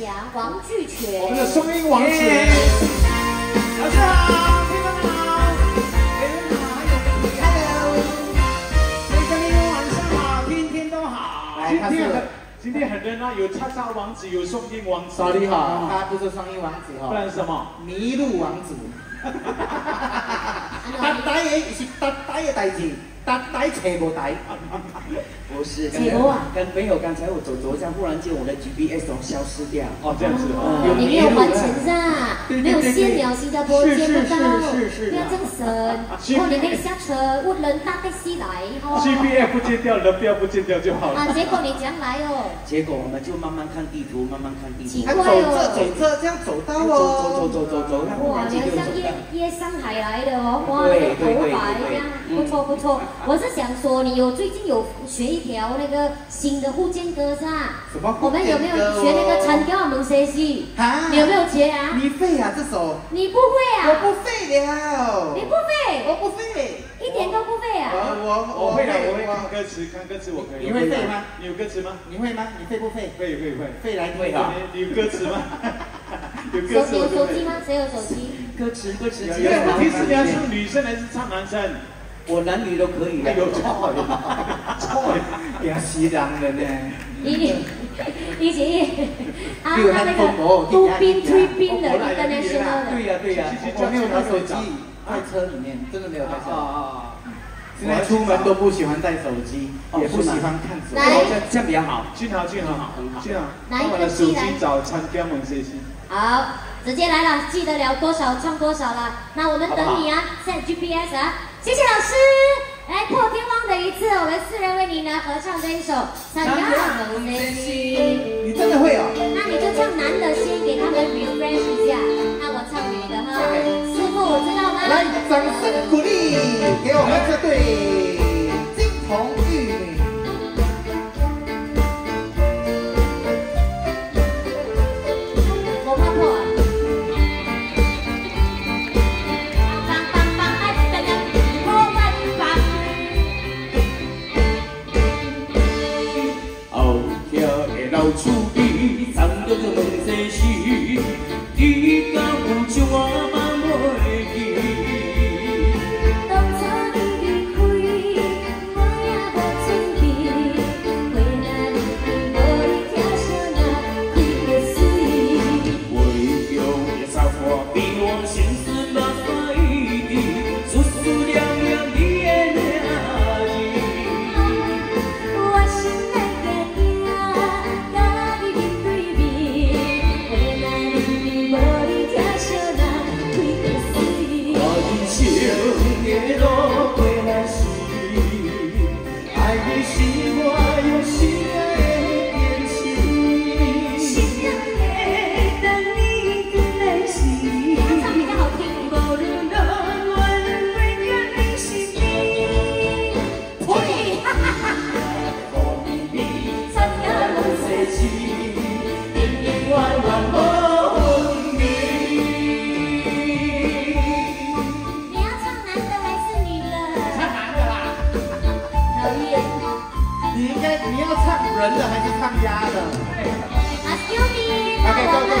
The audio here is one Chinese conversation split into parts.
强、王巨全，我们的声音王子，老师好，听众好，委员好，还有 Hello，晚上好，天天都好。今天很今天很热闹，有叉叉王子，有声音王子。少你好，他不是声音王子哈不然什么？麋鹿王子。搭台的是搭台的代志。呆呆扯不呆，不是。扯不啊？跟没有，刚才我走走一下，忽然间我的 GPS 都消失掉。哦，这样子哦。你没有还钱是吧？没有线了，新加坡接不到。是是是。不要这样神。哦，你那个下车，我人搭的西来。GPS 不见掉，人不要不见掉就好了。啊，结果你怎样来哦？结果我们就慢慢看地图，慢慢看地图。奇怪哦。走这走这这样走到哦。走走走走走走。哇，你像夜夜上海来的哦，哇，那个头发这样，不错不错。我是想说，你有最近有学一条那个新的福建歌是吧？什么我们有没有学那个参加我们学习？啊？你有没有学啊？你会啊这首？你不会啊？我不会了。你不会？我不会，一点都不会啊。我我我会了，我会看歌词，看歌词我可以。你会背吗？你有歌词吗？你会吗？你会不会？会会会。会来会啊？你有歌词吗？有歌词。有手机吗？谁有手机？歌词歌词。因为问题是你要唱女生还是唱男生？我男女都可以。哎呦，错了，错了，也是人了呢。以以前啊，那个都宾推宾的一个那什么的。对呀对呀，我没有拿手机，在车里面真的没有带手机。啊啊啊！现在出门都不喜欢带手机，也不喜欢看手机。这样比较好。俊豪俊豪好，很好。俊豪，拿我的手机找参加我们学习。好，直接来了，记得了多少唱多少了。那我们等你啊，set GPS 啊。谢谢老师，来破天荒的一次，我们四人为你呢合唱这一首《三幺五零七》。你真的会哦？那你就唱男的先给他们 refresh 一下，那我唱女的哈。师傅，我知道吗？来，掌声鼓励给我们这对金童你是我用心。人的还是唱鸭的？OK，Go Go Go，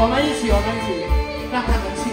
我们一起，我们一起，让他们去。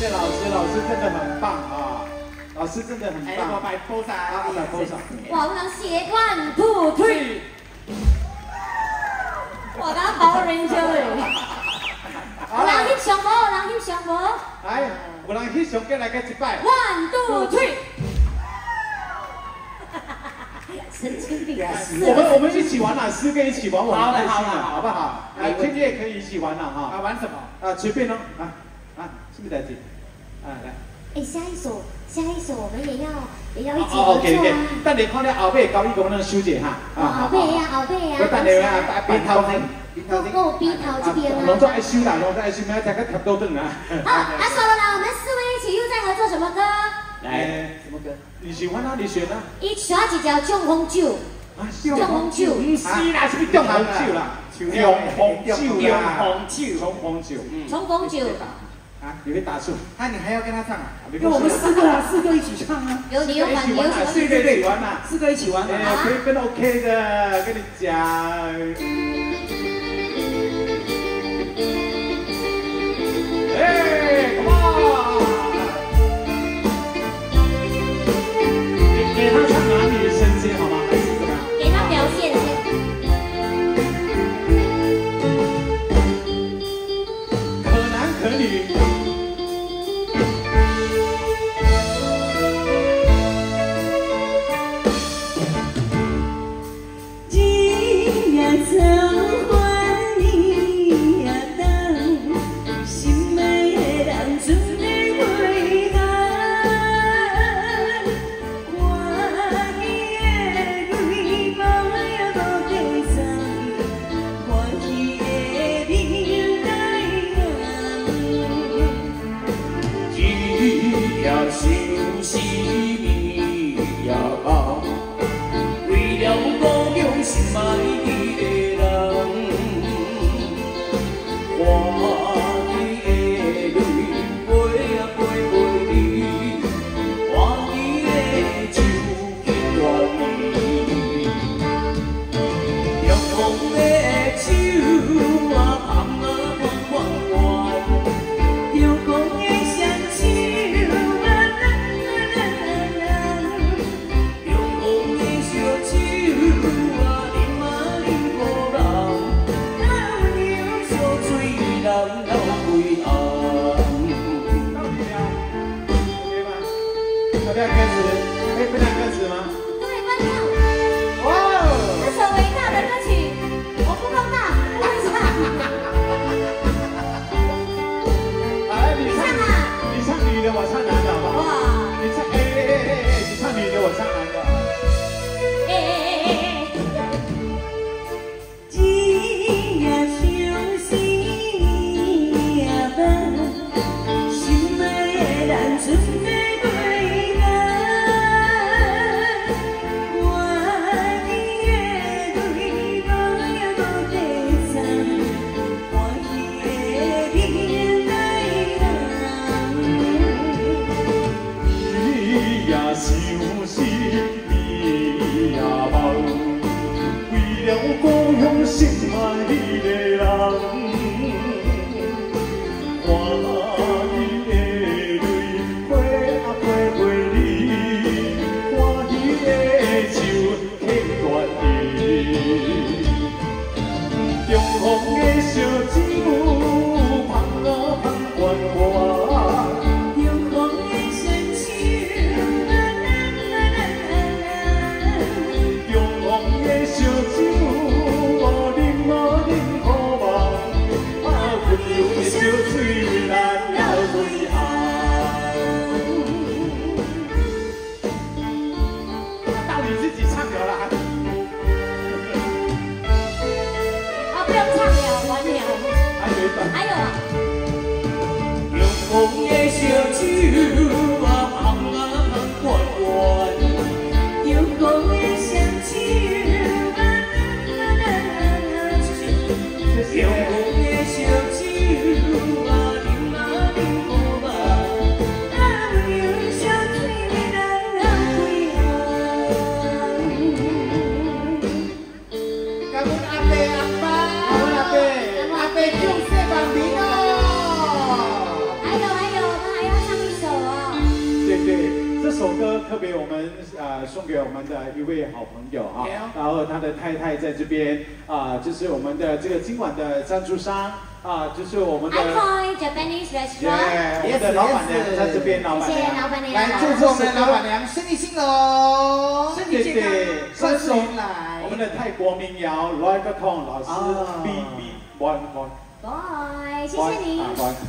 谢谢老师，老师真的很棒啊！老师真的很棒。我摆 pose 啊，我摆 pose。哇，我能写 one two three。我刚好人就嘞。有人翕相无？有人翕相无？来，有人翕相，过来个一摆。One two three。神经病啊！我们我们一起玩啊，四个一起玩，我们开心啊，好不好？哎，天天也可以一起玩了哈。啊，玩什么？啊，随便哦。啊啊，是不是在这？啊，来。哎，下一首，下一首，我们也要也要一起合作啊。等你看了后背高一个，我们修剪哈。后背呀，后背呀。我等你啊，鼻头先，鼻头先。我鼻头这边啊。龙舟爱修啦，龙舟爱修，明仔再个贴多顿啊。好，那说了啦，我们四位一起又在合作什么歌？来，什么歌？你喜欢哪你选啊？一选几条中红酒。啊，中红酒。不是啦，是不是中红酒啦？中红酒啦。中红酒。中红酒。中红酒。啊，你会打错？啊，你还要跟他唱啊？跟我们四个啊，四个一起唱啊。有你有反你有什么？四个一起玩嘛，四个一起玩。哎，可以跟 OK 的，跟你讲。為了故鄉，心愛的人。you. 送给我们的一位好朋友啊，然后他的太太在这边啊，就是我们的这个今晚的赞助商啊，就是我们的 Icon Japanese Restaurant，我们的老板娘在这边，老板娘，谢谢老板娘，来祝福我们的老板娘身体兴隆，身体健康，顺顺来。我们的泰国民谣来个痛老师，B B One One。Boy，谢谢您，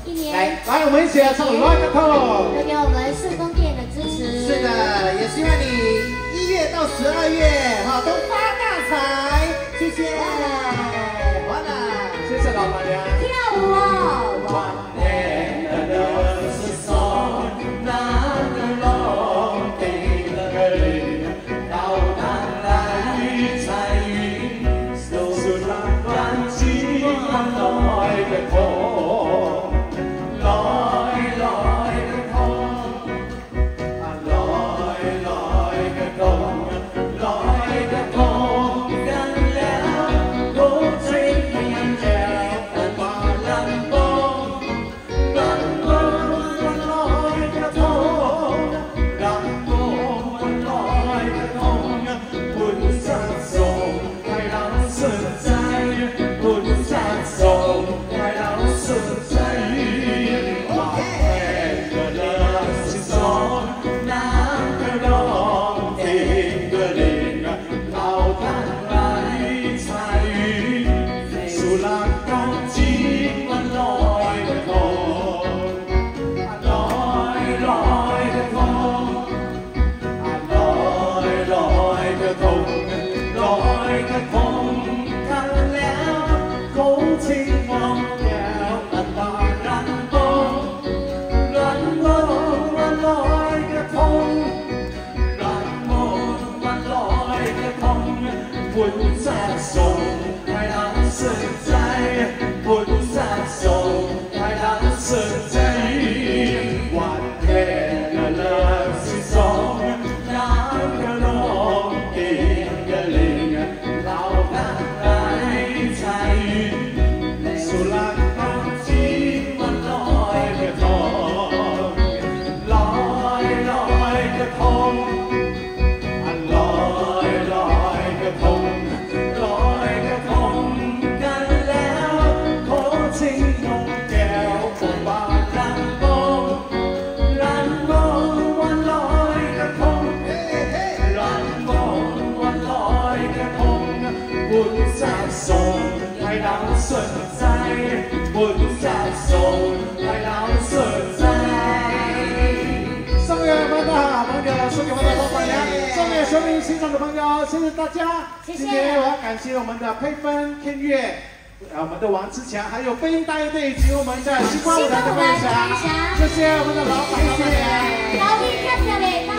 一年来，来，我们一起来唱《Rock and Roll》，给我们顺丰是的，也希望你一月到十二月哈都发大财，谢谢，完了，谢谢老板娘，跳舞。哦。bring it. 欣赏的朋友，谢谢大家。谢谢。今天我要感谢我们的佩芬、天月，我们的王志强，还有飞鹰大乐队以及我们的星光舞台的分享。谢谢我们的老板，谢谢。